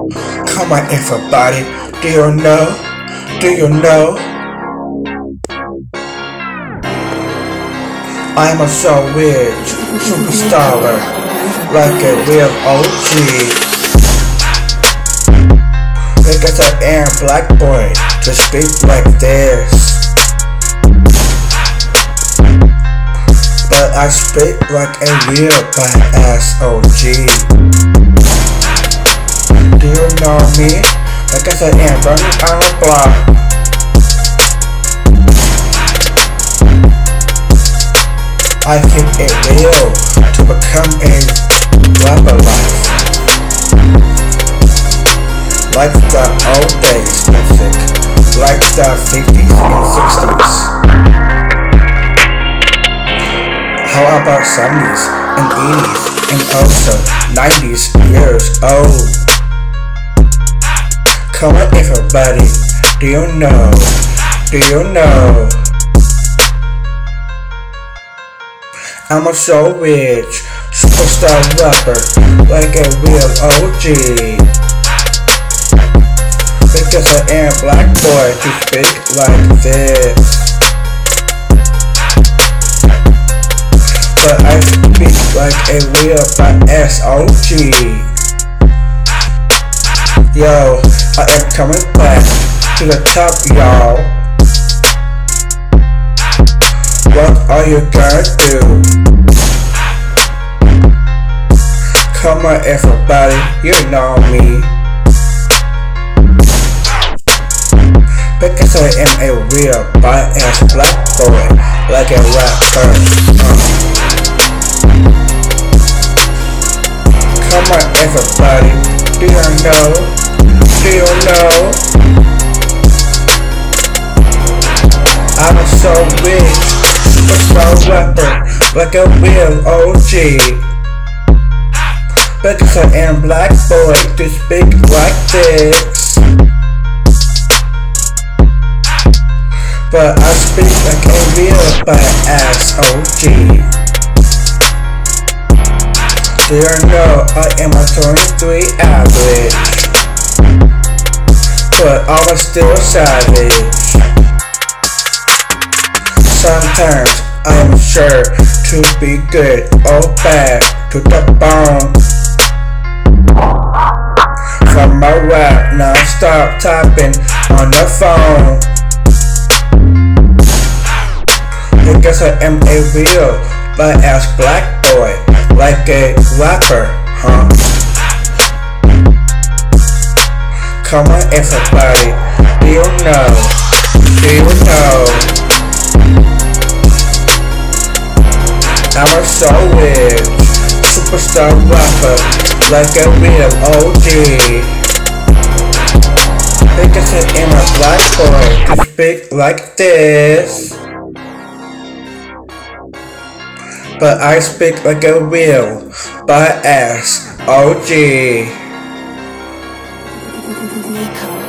Come on, everybody. Do you know? Do you know? I'm a so rich superstar, like a real OG. Because I am black boy to speak like this. But I speak like a real badass OG. You know me? Like I said, am running on the block. I keep it real to become a rapper life. Like the old days music, like the 50s and 60s. How about 70s and 80s and also 90s years old? Come on everybody, do you know, do you know? I'm a so rich, superstar rapper, like a real OG. Because I am black boy to speak like this. But I speak like a real badass OG. Yo, I am coming back to the top, y'all. What are you gonna do? Come on, everybody, you know me. Because I am a real badass black boy, like a rapper. Uh. Come on, everybody, do you know? Still know I'm so rich, superstar rapper, like a real OG. But Because I am black boy to speak like this. But I speak like a real badass OG. Do you know I am a 23 average? But I was still savage. Sometimes I am sure to be good or bad to the bone. From my rap, now stop tapping on the phone. I guess I am a real badass black boy, like a rapper, huh? Come on everybody, do you know, do you know. I'm a so rich, superstar rapper, like a real OG Because I am a black boy to speak like this. But I speak like a real, badass OG Nico.